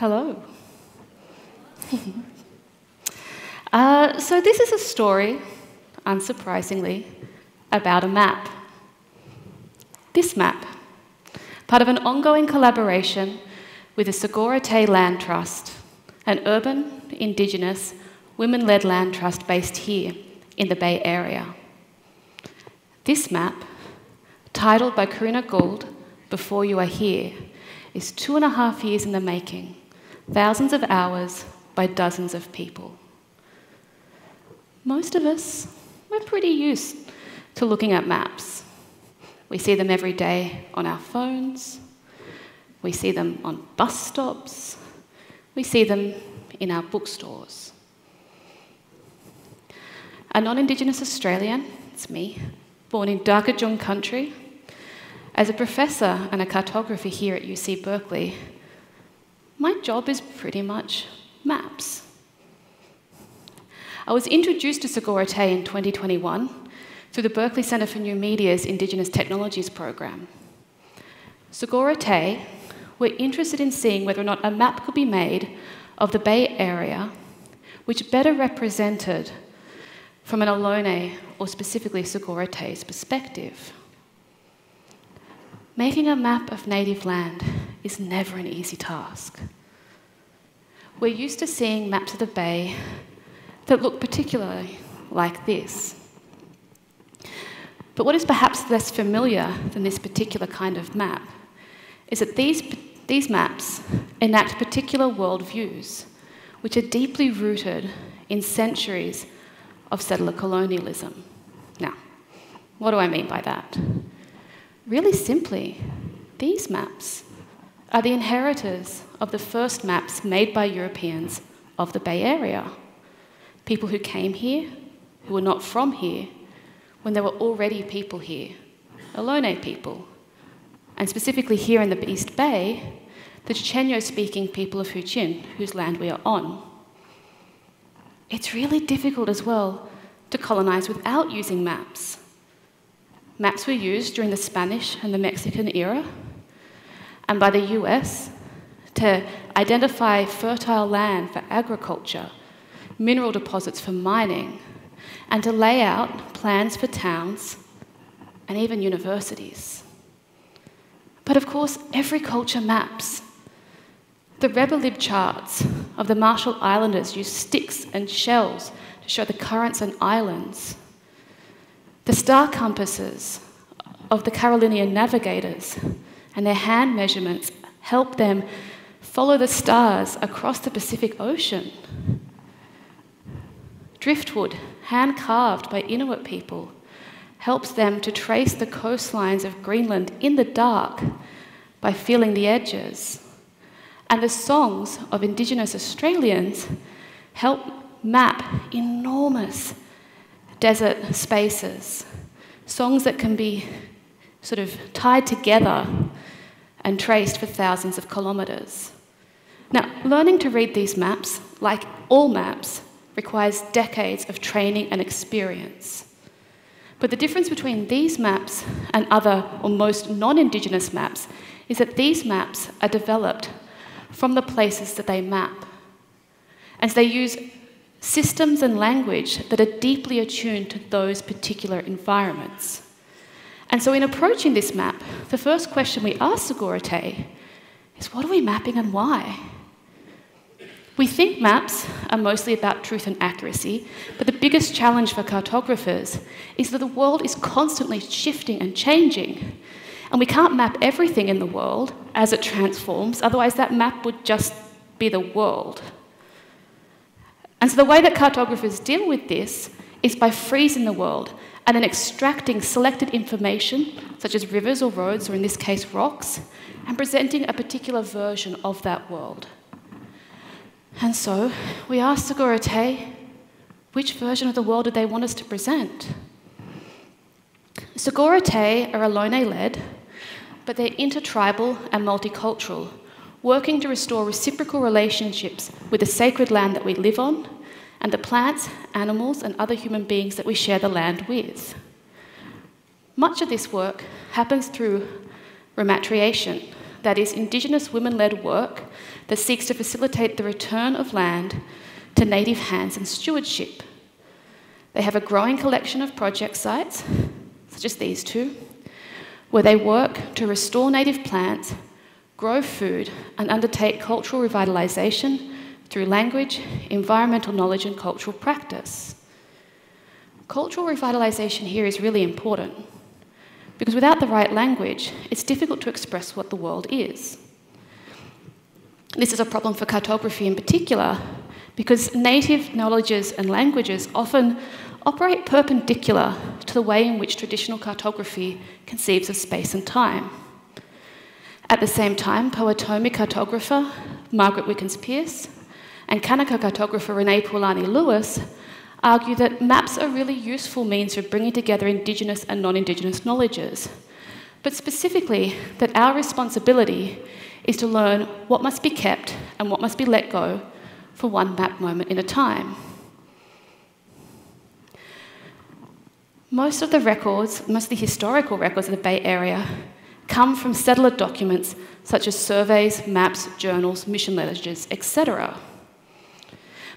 Hello. uh, so, this is a story, unsurprisingly, about a map. This map, part of an ongoing collaboration with the Sogorea Te' Land Trust, an urban, Indigenous, women led land trust based here in the Bay Area. This map, titled by Corrina Gould, Before You Are Here, is two and a half years in the making, thousands of hours by dozens of people. Most of us, we're pretty used to looking at maps. We see them every day on our phones, we see them on bus stops, we see them in our bookstores. A non Indigenous Australian, it's me, born in Darkinjung country, as a professor and a cartographer here at UC Berkeley, my job is pretty much maps. I was introduced to Sogorea in 2021 through the Berkeley Centre for New Media's Indigenous Technologies program. Sogorea Te' were interested in seeing whether or not a map could be made of the Bay Area which better represented from an Ohlone, or specifically Sogorea perspective. Making a map of native land is never an easy task. We're used to seeing maps of the bay that look particularly like this. But what is perhaps less familiar than this particular kind of map is that these, these maps enact particular worldviews which are deeply rooted in centuries of settler colonialism. Now, what do I mean by that? Really simply, these maps are the inheritors of the first maps made by Europeans of the Bay Area. People who came here, who were not from here, when there were already people here, Ohlone people. And specifically here in the East Bay, the Chochenyo speaking people of Huichin, whose land we are on. It's really difficult as well to colonise without using maps. Maps were used during the Spanish and the Mexican era, and by the US to identify fertile land for agriculture, mineral deposits for mining, and to lay out plans for towns and even universities. But of course, every culture maps. The Rebbelib charts of the Marshall Islanders use sticks and shells to show the currents and islands. The star compasses of the Carolinian navigators and their hand measurements help them follow the stars across the Pacific Ocean. Driftwood, hand carved by Inuit people, helps them to trace the coastlines of Greenland in the dark by feeling the edges. And the songs of Indigenous Australians help map enormous desert spaces, songs that can be sort of tied together and traced for thousands of kilometres. Now, learning to read these maps, like all maps, requires decades of training and experience. But the difference between these maps and other or most non Indigenous maps is that these maps are developed from the places that they map. And so they use systems and language that are deeply attuned to those particular environments. And so, in approaching this map, the first question we ask Sogorea is what are we mapping and why? We think maps are mostly about truth and accuracy, but the biggest challenge for cartographers is that the world is constantly shifting and changing. And we can't map everything in the world as it transforms, otherwise, that map would just be the world. And so the way that cartographers deal with this is by freezing the world and then extracting selected information, such as rivers or roads, or in this case, rocks, and presenting a particular version of that world. And so we asked Sogorea Te' which version of the world did they want us to present? Sogorea Te' are Ohlone led, but they're intertribal and multicultural, working to restore reciprocal relationships with the sacred land that we live on and the plants, animals, and other human beings that we share the land with. Much of this work happens through rematriation, that is, Indigenous women led work that seeks to facilitate the return of land to native hands and stewardship. They have a growing collection of project sites, such as these two, where they work to restore native plants, grow food, and undertake cultural revitalisation through language, environmental knowledge, and cultural practice. Cultural revitalisation here is really important because without the right language, it's difficult to express what the world is. This is a problem for cartography in particular because native knowledges and languages often operate perpendicular to the way in which traditional cartography conceives of space and time. At the same time, Potawatomi cartographer Margaret Wickens Pearce and Kanaka cartographer Renee Pualani Louis argue that maps are really useful means for bringing together Indigenous and non Indigenous knowledges, but specifically that our responsibility is to learn what must be kept and what must be let go for one map moment in a time. Most of the records, most of the historical records of the Bay Area, come from settler documents such as surveys, maps, journals, mission letters, etc.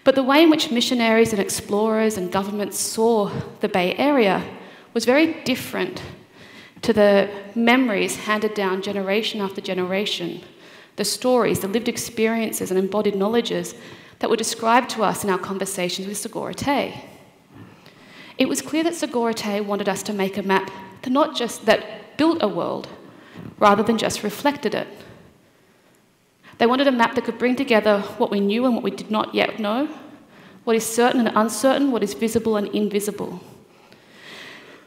But the way in which missionaries and explorers and governments saw the Bay Area was very different to the memories handed down generation after generation, the stories, the lived experiences, and embodied knowledges that were described to us in our conversations with Sogorea Te'. It was clear that Sogorea Te' wanted us to make a map that not just that built a world, rather than just reflected it. They wanted a map that could bring together what we knew and what we did not yet know, what is certain and uncertain, what is visible and invisible.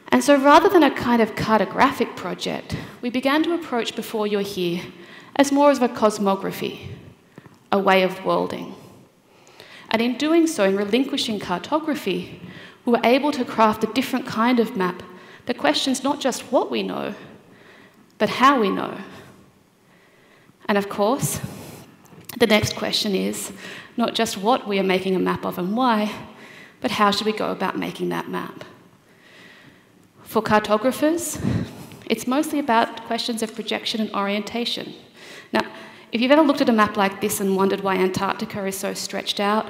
And so rather than a kind of cartographic project, we began to approach Before You're Here as more of a cosmography, a way of worlding. And in doing so, in relinquishing cartography, we were able to craft a different kind of map that questions not just what we know, but how we know. And of course, the next question is not just what we are making a map of and why, but how should we go about making that map? For cartographers, it's mostly about questions of projection and orientation. Now, if you've ever looked at a map like this and wondered why Antarctica is so stretched out,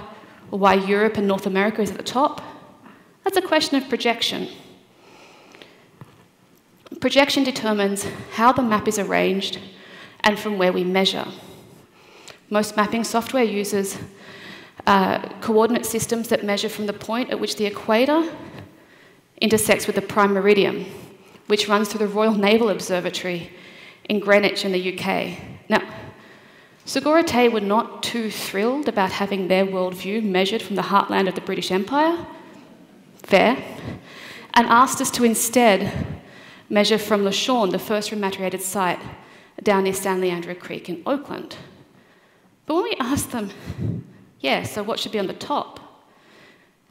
or why Europe and North America is at the top, that's a question of projection. Projection determines how the map is arranged and from where we measure. Most mapping software uses uh, coordinate systems that measure from the point at which the equator intersects with the prime meridian, which runs through the Royal Naval Observatory in Greenwich in the UK. Now, Sogorea Te' were not too thrilled about having their worldview measured from the heartland of the British Empire, fair, and asked us to instead measure from Lisjan, the first rematriated site down near San Leandro Creek in Oakland. But when we asked them, yeah, so what should be on the top?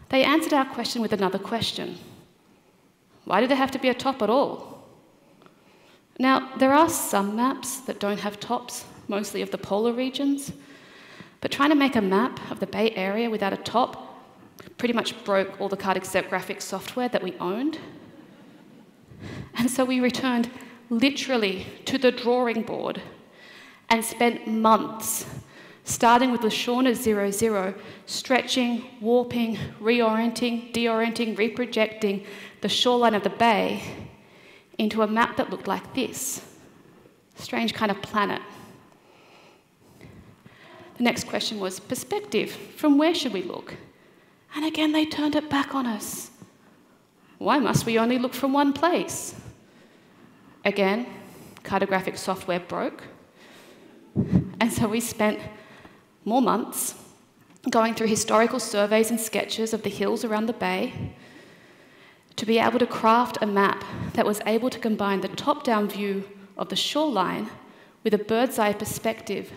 They answered our question with another question Why do there have to be a top at all? Now, there are some maps that don't have tops, mostly of the polar regions, but trying to make a map of the Bay Area without a top pretty much broke all the cartographic software that we owned. And so we returned literally to the drawing board and spent months starting with the Lisjan at zero zero, stretching, warping, reorienting, deorienting, reprojecting the shoreline of the bay into a map that looked like this. Strange kind of planet. The next question was perspective. From where should we look? And again, they turned it back on us. Why must we only look from one place? Again, cartographic software broke. And so we spent more months going through historical surveys and sketches of the hills around the bay to be able to craft a map that was able to combine the top down view of the shoreline with a bird's eye perspective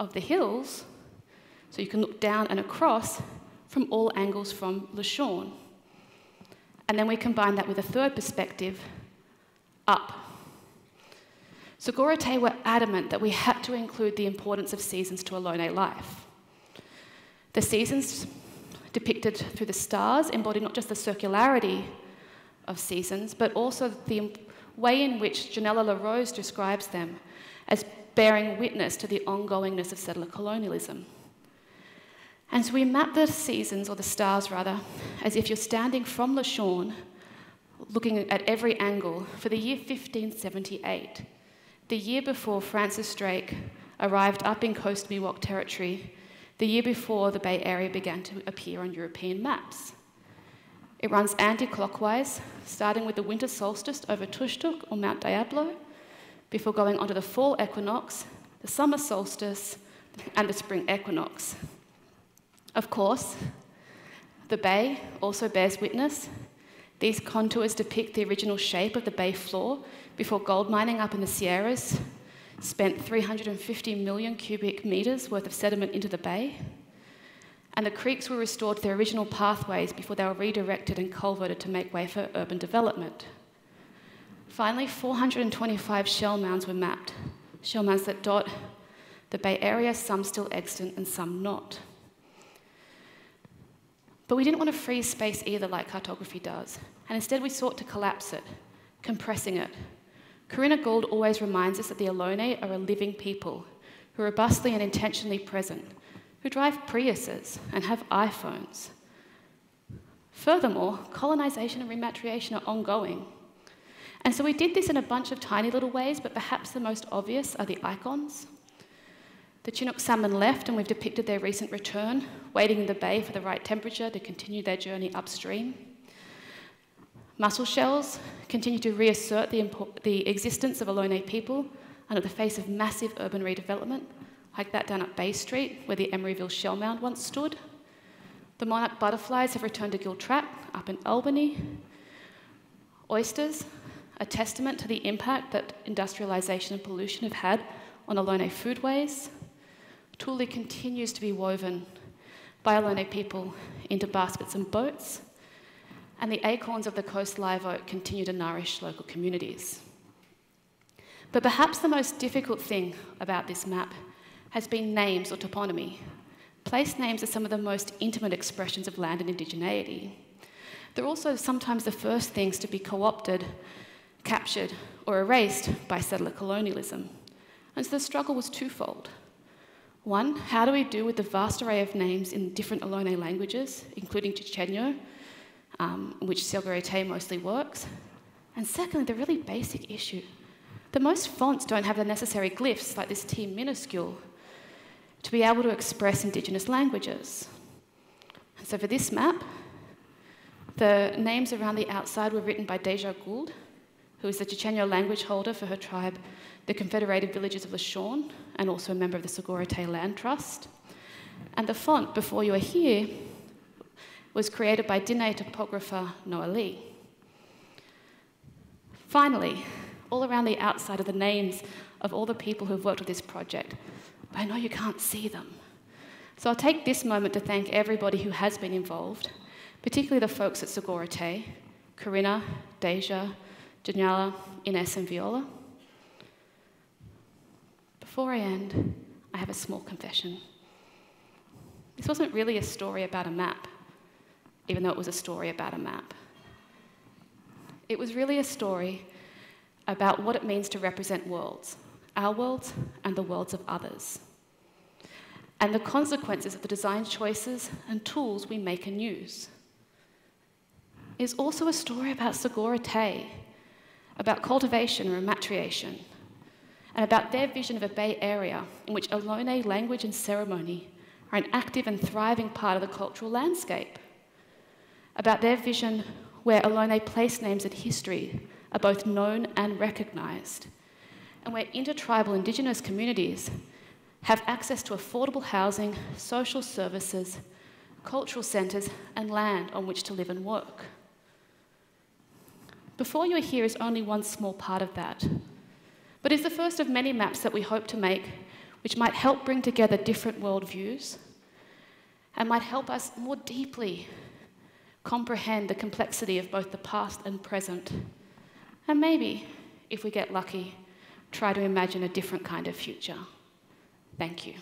of the hills, so you can look down and across from all angles from Lisjan. And then we combine that with a third perspective up. Tay were adamant that we had to include the importance of seasons to Ohlone life. The seasons depicted through the stars embody not just the circularity of seasons, but also the way in which Janella LaRose describes them as bearing witness to the ongoingness of settler colonialism. And so we map the seasons, or the stars rather, as if you're standing from Lisjan, looking at every angle for the year 1578, the year before Francis Drake arrived up in Coast Miwok territory, the year before the Bay Area began to appear on European maps. It runs anti clockwise, starting with the winter solstice over Tushtuk or Mount Diablo, before going on to the fall equinox, the summer solstice, and the spring equinox. Of course, the bay also bears witness. These contours depict the original shape of the bay floor before gold mining up in the Sierras spent 350 million cubic metres worth of sediment into the bay. And the creeks were restored to their original pathways before they were redirected and culverted to make way for urban development. Finally, 425 shell mounds were mapped, shell mounds that dot the Bay Area, some still extant and some not. But we didn't want to freeze space either, like cartography does, and instead we sought to collapse it, compressing it. Corrina Gould always reminds us that the Ohlone are a living people who are robustly and intentionally present, who drive Priuses and have iPhones. Furthermore, colonisation and repatriation are ongoing. And so we did this in a bunch of tiny little ways, but perhaps the most obvious are the icons. The Chinook salmon left, and we've depicted their recent return, waiting in the bay for the right temperature to continue their journey upstream. Mussel shells continue to reassert the, the existence of Ohlone people under the face of massive urban redevelopment, like that down at Bay Street, where the Emeryville shell mound once stood. The monarch butterflies have returned to Gill Tract, up in Albany. Oysters, a testament to the impact that industrialisation and pollution have had on Ohlone foodways. Tule continues to be woven by Ohlone people into baskets and boats, and the acorns of the coast live oak continue to nourish local communities. But perhaps the most difficult thing about this map has been names or toponymy. Place names are some of the most intimate expressions of land and indigeneity. They're also sometimes the first things to be co opted, captured, or erased by settler colonialism. And so the struggle was twofold. One, how do we do with the vast array of names in different Ohlone languages, including Chochenyo, um, which Sogorea Te' mostly works? And secondly, the really basic issue. The most fonts don't have the necessary glyphs, like this T minuscule, to be able to express Indigenous languages. And so for this map, the names around the outside were written by Deja Gould, who is the Chochenyo language holder for her tribe, the Confederated Villages of Lisjan, and also a member of the Sogorea Land Trust. And the font, before you are here, was created by Diné topographer Noah Lee. Finally, all around the outside are the names of all the people who've worked with this project. But I know you can't see them. So I'll take this moment to thank everybody who has been involved, particularly the folks at Sogorea Corrina, Deja, Daniela, Ines, and Viola. Before I end, I have a small confession. This wasn't really a story about a map, even though it was a story about a map. It was really a story about what it means to represent worlds, our worlds and the worlds of others, and the consequences of the design choices and tools we make and use. It's also a story about Sogorea Te', about cultivation and repatriation, and about their vision of a Bay Area in which Ohlone language and ceremony are an active and thriving part of the cultural landscape, about their vision where Ohlone place names and history are both known and recognised, and where intertribal Indigenous communities have access to affordable housing, social services, cultural centres, and land on which to live and work. Before You Are Here is only one small part of that, but is the first of many maps that we hope to make which might help bring together different worldviews and might help us more deeply comprehend the complexity of both the past and present. And maybe, if we get lucky, try to imagine a different kind of future. Thank you.